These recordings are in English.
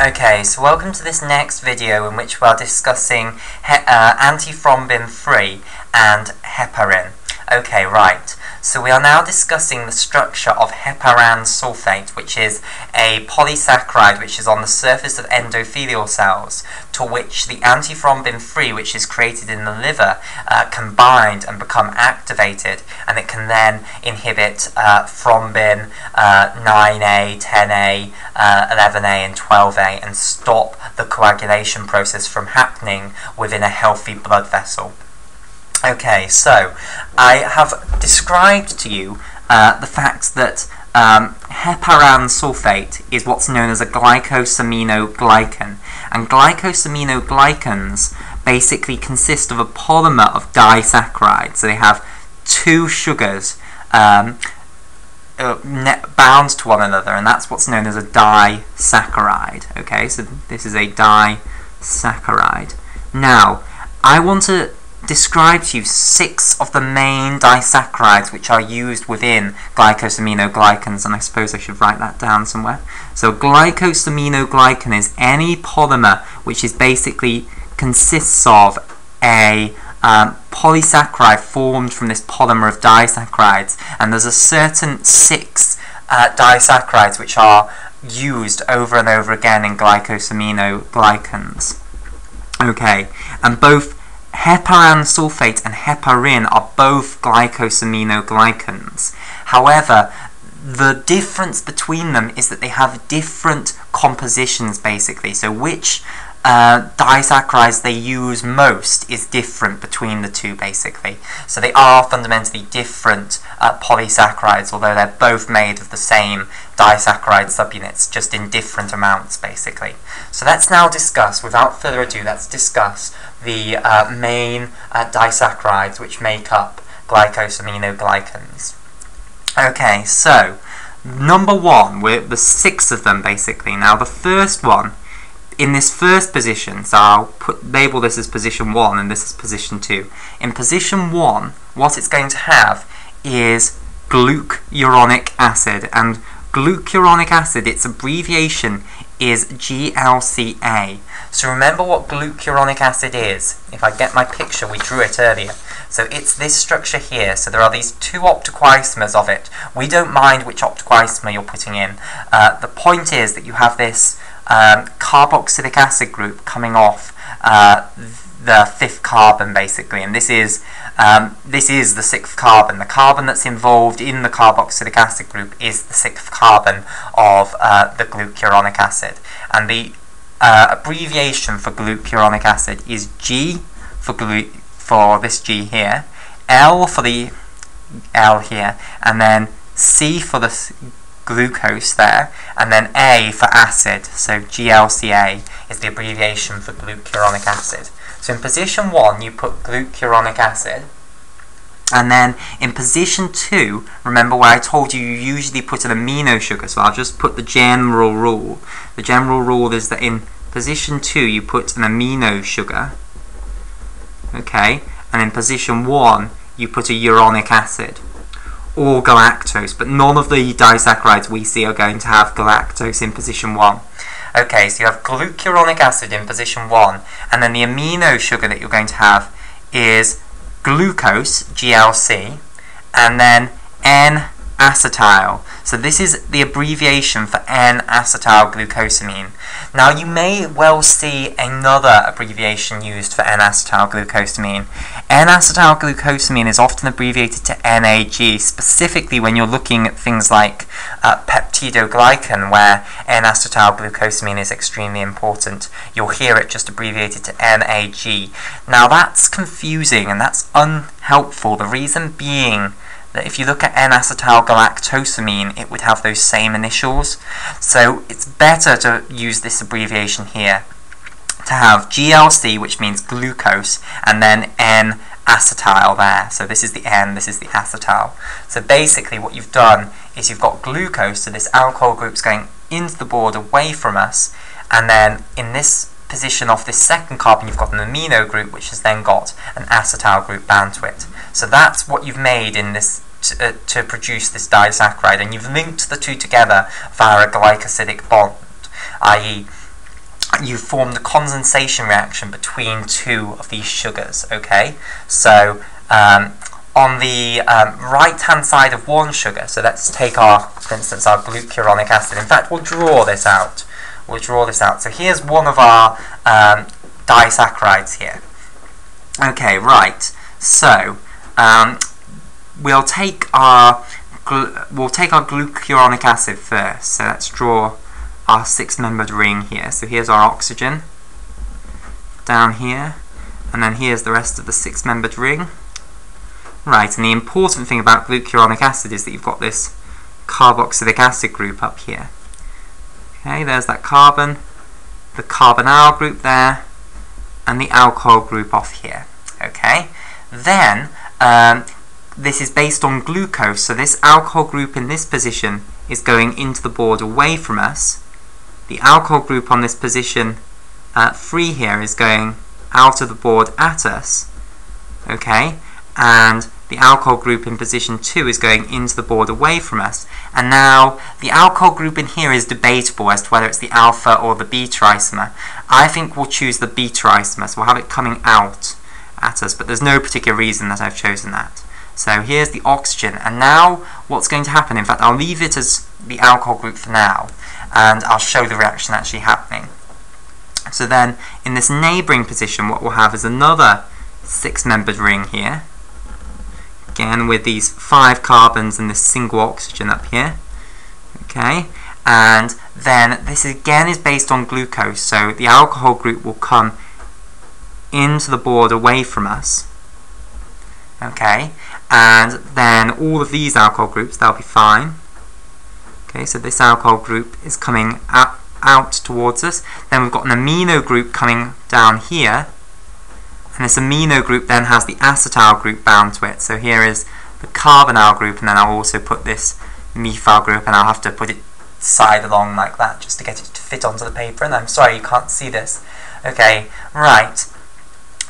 Okay, so welcome to this next video in which we're discussing uh, antithrombin 3 and heparin. Okay, right. So we are now discussing the structure of heparan sulfate, which is a polysaccharide which is on the surface of endothelial cells, to which the antithrombin 3, which is created in the liver, uh, can bind and become activated, and it can then inhibit uh, thrombin uh, 9A, 10A, 11A, uh, and 12A, and stop the coagulation process from happening within a healthy blood vessel. Okay, so I have described to you uh, the fact that um, heparan sulfate is what's known as a glycosaminoglycan, and glycosaminoglycans basically consist of a polymer of disaccharides. So they have two sugars um, uh, bound to one another, and that's what's known as a disaccharide. Okay, so this is a disaccharide. Now, I want to describe to you six of the main disaccharides which are used within glycosaminoglycans, and I suppose I should write that down somewhere. So glycosaminoglycan is any polymer which is basically consists of a um, polysaccharide formed from this polymer of disaccharides, and there's a certain six uh, disaccharides which are used over and over again in glycosaminoglycans. Okay, and both Heparan sulfate and heparin are both glycosaminoglycans. However, the difference between them is that they have different compositions basically. So which uh, disaccharides they use most is different between the two basically. So they are fundamentally different uh, polysaccharides although they're both made of the same disaccharide subunits just in different amounts basically. So let's now discuss, without further ado, let's discuss the uh, main uh, disaccharides which make up glycosaminoglycans. Okay, so number one, we're the six of them basically. Now the first one in this first position, so I'll put, label this as position 1 and this is position 2. In position 1, what it's going to have is glucuronic acid, and glucuronic acid, its abbreviation is GLCA. So remember what glucuronic acid is. If I get my picture, we drew it earlier. So it's this structure here. So there are these two optical isomers of it. We don't mind which optical isomer you're putting in. Uh, the point is that you have this um, carboxylic acid group coming off uh, the fifth carbon basically. And this is um, this is the sixth carbon. The carbon that's involved in the carboxylic acid group is the sixth carbon of uh, the glucuronic acid. And the uh, abbreviation for glucuronic acid is G for glu for this G here L for the L here and then C for the glucose there, and then A for acid, so GLCA is the abbreviation for glucuronic acid. So in position 1 you put glucuronic acid, and then in position 2, remember where I told you you usually put an amino sugar, so I'll just put the general rule. The general rule is that in position 2 you put an amino sugar, okay, and in position 1 you put a uronic acid or galactose, but none of the disaccharides we see are going to have galactose in position 1. Okay, so you have glucuronic acid in position 1, and then the amino sugar that you're going to have is glucose, GLC, and then N-acetyl. So this is the abbreviation for N-acetylglucosamine. Now you may well see another abbreviation used for N-acetylglucosamine. N-acetylglucosamine is often abbreviated to NAG, specifically when you're looking at things like uh, peptidoglycan, where N-acetylglucosamine is extremely important. You'll hear it just abbreviated to NAG. Now that's confusing and that's unhelpful. The reason being that if you look at N-acetylgalactosamine, it would have those same initials. So it's better to use this abbreviation here to have GLC, which means glucose, and then N-acetyl there. So this is the N, this is the acetyl. So basically what you've done is you've got glucose, so this alcohol group's going into the board away from us, and then in this position off this second carbon you've got an amino group which has then got an acetyl group bound to it. So that's what you've made in this to, uh, to produce this disaccharide and you've linked the two together via a glycosidic bond, i.e. you formed a condensation reaction between two of these sugars, okay? So um, on the um, right-hand side of one sugar, so let's take our, for instance, our glucuronic acid. In fact, we'll draw this out. We'll draw this out. So here's one of our um, disaccharides here. Okay, right. So um, we'll take our we'll take our glucuronic acid first. So let's draw our six-membered ring here. So here's our oxygen down here, and then here's the rest of the six-membered ring. Right, and the important thing about glucuronic acid is that you've got this carboxylic acid group up here. Okay, there's that carbon, the carbonyl group there, and the alcohol group off here. Okay, then um, this is based on glucose, so this alcohol group in this position is going into the board away from us, the alcohol group on this position uh, 3 here is going out of the board at us, okay, and the alcohol group in position 2 is going into the board away from us. And now, the alcohol group in here is debatable as to whether it's the alpha or the beta isomer. I think we'll choose the beta isomer, so we'll have it coming out at us, but there's no particular reason that I've chosen that. So here's the oxygen, and now what's going to happen, in fact I'll leave it as the alcohol group for now, and I'll show the reaction actually happening. So then, in this neighbouring position, what we'll have is another six-membered ring here. Again, with these five carbons and this single oxygen up here. Okay, and then this again is based on glucose, so the alcohol group will come into the board away from us. Okay, and then all of these alcohol groups, they'll be fine. Okay, so this alcohol group is coming out, out towards us. Then we've got an amino group coming down here. And this amino group then has the acetyl group bound to it. So here is the carbonyl group, and then I'll also put this methyl group, and I'll have to put it side along like that just to get it to fit onto the paper. And I'm sorry you can't see this. Okay, right.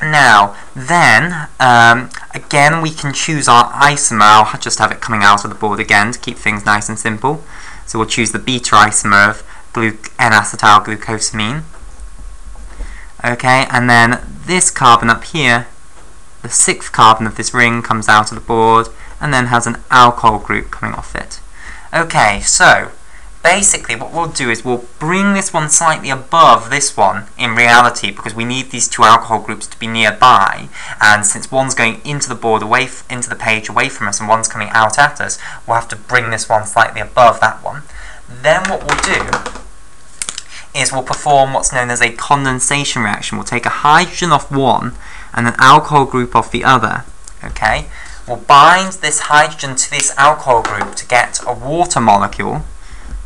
Now, then, um, again, we can choose our isomer. I'll just have it coming out of the board again to keep things nice and simple. So we'll choose the beta isomer of N-acetyl glucosamine. Okay, and then this carbon up here, the sixth carbon of this ring comes out of the board and then has an alcohol group coming off it. Okay, so basically what we'll do is we'll bring this one slightly above this one in reality because we need these two alcohol groups to be nearby. And since one's going into the board away into the page away from us and one's coming out at us we'll have to bring this one slightly above that one. Then what we'll do is we'll perform what's known as a condensation reaction. We'll take a hydrogen off one and an alcohol group off the other okay? We'll bind this hydrogen to this alcohol group to get a water molecule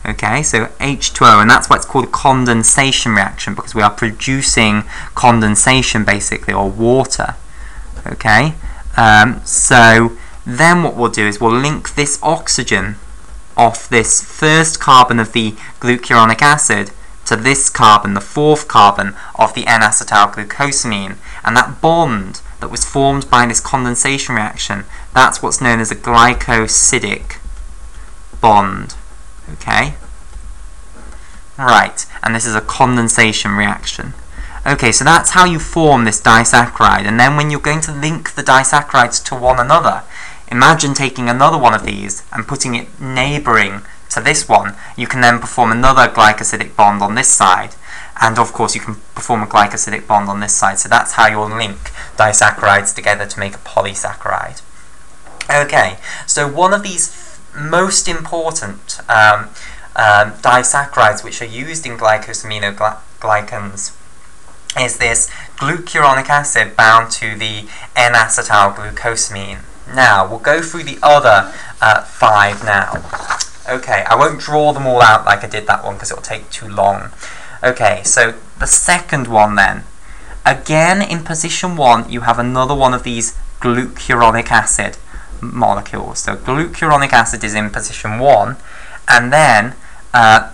Okay, so H2O, and that's why it's called a condensation reaction, because we are producing condensation, basically, or water. Okay, um, so then what we'll do is we'll link this oxygen off this first carbon of the glucuronic acid to this carbon, the fourth carbon of the N-acetyl glucosamine, and that bond that was formed by this condensation reaction, that's what's known as a glycosidic bond. Okay? Right, and this is a condensation reaction. Okay, so that's how you form this disaccharide, and then when you're going to link the disaccharides to one another, imagine taking another one of these and putting it neighbouring to this one. You can then perform another glycosidic bond on this side, and of course you can perform a glycosidic bond on this side, so that's how you'll link disaccharides together to make a polysaccharide. Okay, so one of these most important um, um, disaccharides which are used in glycosaminoglycans is this glucuronic acid bound to the N-acetyl glucosamine. Now, we'll go through the other uh, five now. Okay, I won't draw them all out like I did that one because it'll take too long. Okay, so the second one then. Again, in position one, you have another one of these glucuronic acid molecules. So glucuronic acid is in position 1, and then uh,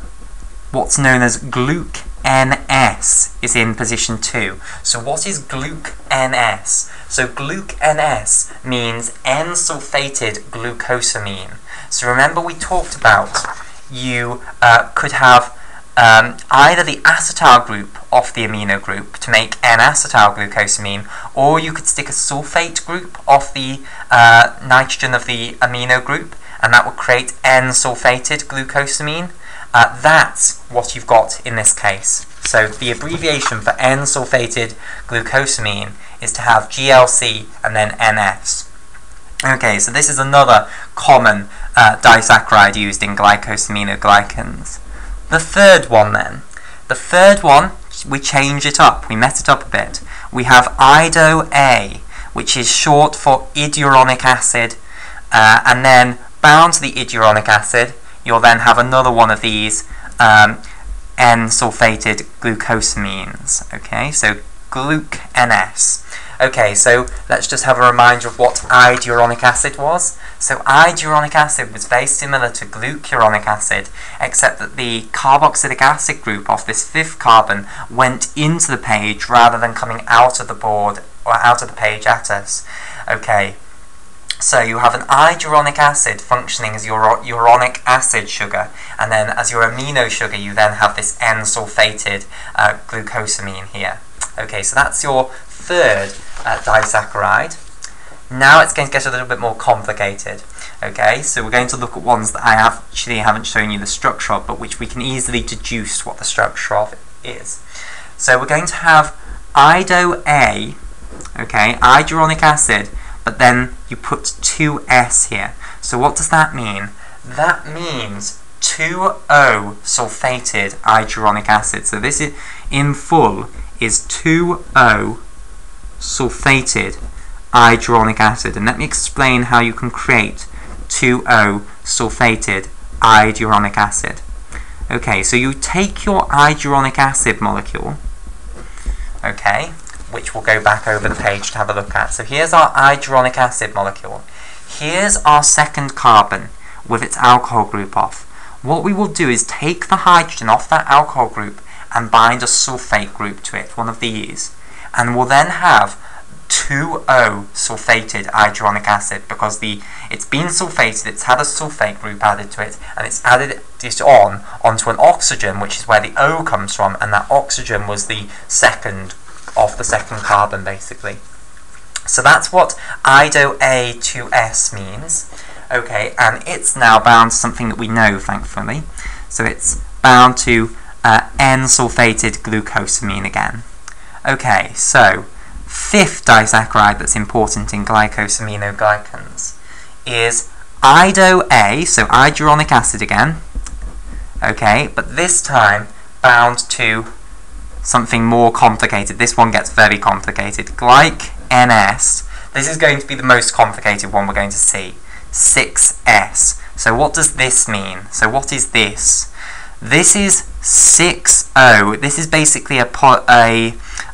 what's known as gluc-NS is in position 2. So what is gluc-NS? So gluc-NS means N-sulfated glucosamine. So remember we talked about you uh, could have um, either the acetyl group off the amino group to make N-acetyl glucosamine, or you could stick a sulfate group off the uh, nitrogen of the amino group, and that would create N-sulfated glucosamine. Uh, that's what you've got in this case. So the abbreviation for N-sulfated glucosamine is to have GLC and then NS. Okay, so this is another common uh, disaccharide used in glycosaminoglycans. The third one then. The third one, we change it up, we mess it up a bit. We have IDO-A, which is short for iduronic acid, uh, and then bound to the iduronic acid, you'll then have another one of these um, N-sulfated glucosamines. Okay, so gluc-NS. Okay, so let's just have a reminder of what iduronic acid was. So iduronic acid was very similar to glucuronic acid, except that the carboxylic acid group of this fifth carbon went into the page rather than coming out of the board or out of the page at us. Okay, so you have an iduronic acid functioning as your uronic acid sugar, and then as your amino sugar you then have this N-sulfated uh, glucosamine here. Okay, so that's your third uh, disaccharide. Now it's going to get a little bit more complicated. Okay, so we're going to look at ones that I actually haven't shown you the structure of, but which we can easily deduce what the structure of is. So we're going to have IDO-A, okay, iduronic acid, but then you put 2S here. So what does that mean? That means 2O sulfated iduronic acid. So this is in full is 2O sulfated iduronic acid. And let me explain how you can create 2O sulfated iduronic acid. Okay, so you take your iduronic acid molecule, okay, which we'll go back over the page to have a look at. So here's our iduronic acid molecule. Here's our second carbon with its alcohol group off. What we will do is take the hydrogen off that alcohol group and bind a sulfate group to it, one of these. And we'll then have 2O sulfated iduronic acid because the it's been sulfated, it's had a sulfate group added to it, and it's added it on onto an oxygen, which is where the O comes from, and that oxygen was the second of the second carbon, basically. So that's what IDO-A2S means. Okay, and it's now bound to something that we know, thankfully. So it's bound to uh, N-sulfated glucosamine again. Okay, so fifth disaccharide that's important in glycosaminoglycans is IDO-A, so iduronic acid again, okay, but this time bound to something more complicated. This one gets very complicated. Glyc-NS, this is going to be the most complicated one we're going to see. 6S. So what does this mean? So what is this? This is 6O. This is basically a, a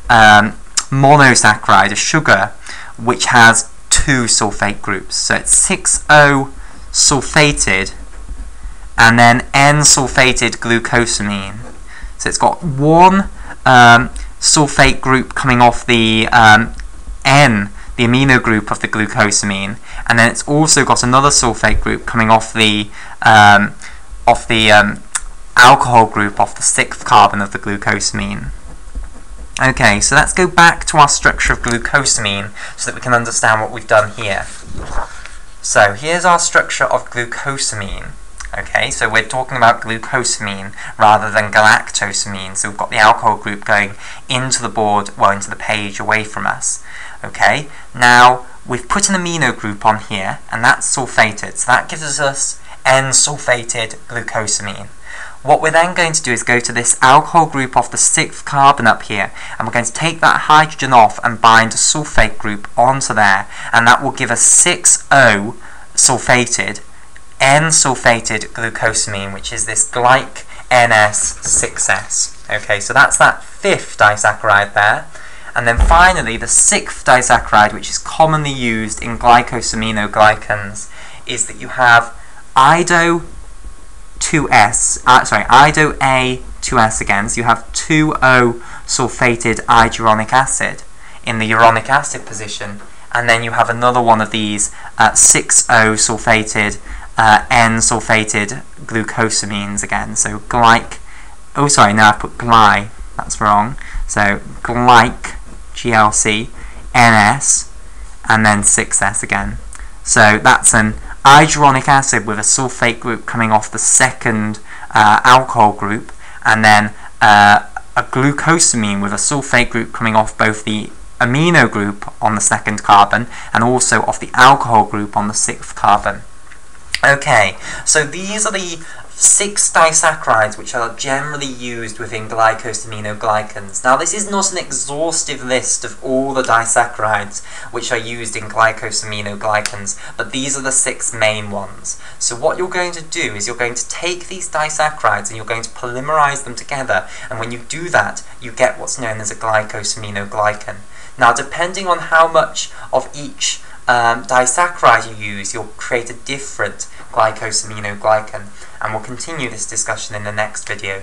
um, monosaccharide, a sugar, which has two sulfate groups. So it's 6O sulfated and then N-sulfated glucosamine. So it's got one um, sulfate group coming off the um, N, the amino group of the glucosamine, and then it's also got another sulfate group coming off the um, off the um, alcohol group off the sixth carbon of the glucosamine. Okay, so let's go back to our structure of glucosamine so that we can understand what we've done here. So here's our structure of glucosamine. Okay, so we're talking about glucosamine rather than galactosamine. So we've got the alcohol group going into the board, well, into the page away from us. Okay, now we've put an amino group on here, and that's sulfated. So that gives us N-sulfated glucosamine. What we're then going to do is go to this alcohol group off the sixth carbon up here, and we're going to take that hydrogen off and bind a sulfate group onto there, and that will give us 6O sulfated, N-sulfated glucosamine, which is this glyc NS6S. Okay, so that's that fifth disaccharide there. And then finally, the sixth disaccharide, which is commonly used in glycosaminoglycans, is that you have IDO 2S, uh, sorry, IDO A 2S again, so you have 2O sulfated iduronic acid in the uronic acid position, and then you have another one of these uh, 6O sulfated uh, N sulfated glucosamines again, so glyc oh sorry, now I've put gly, that's wrong. So glyc, GLC, NS, and then 6S again. So that's an iduronic acid with a sulfate group coming off the second uh, alcohol group, and then uh, a glucosamine with a sulfate group coming off both the amino group on the second carbon and also off the alcohol group on the sixth carbon. Okay, so these are the six disaccharides which are generally used within glycosaminoglycans. Now this is not an exhaustive list of all the disaccharides which are used in glycosaminoglycans, but these are the six main ones. So what you're going to do is you're going to take these disaccharides and you're going to polymerize them together, and when you do that, you get what's known as a glycosaminoglycan. Now depending on how much of each um, disaccharide you use, you'll create a different glycosaminoglycan and we'll continue this discussion in the next video.